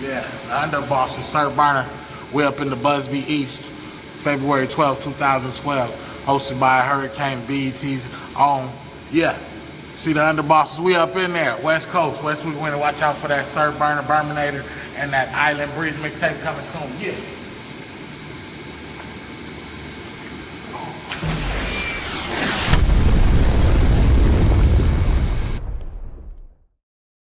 Yeah, the underboss is Sir Burner. We up in the Busby East, February 12, 2012, hosted by Hurracane BET's own. Yeah, see the underbosses, we up in there, West Coast, West Week Winter. Watch out for that Sir Burner Burminator and that Island Breeze mixtape coming soon. Yeah.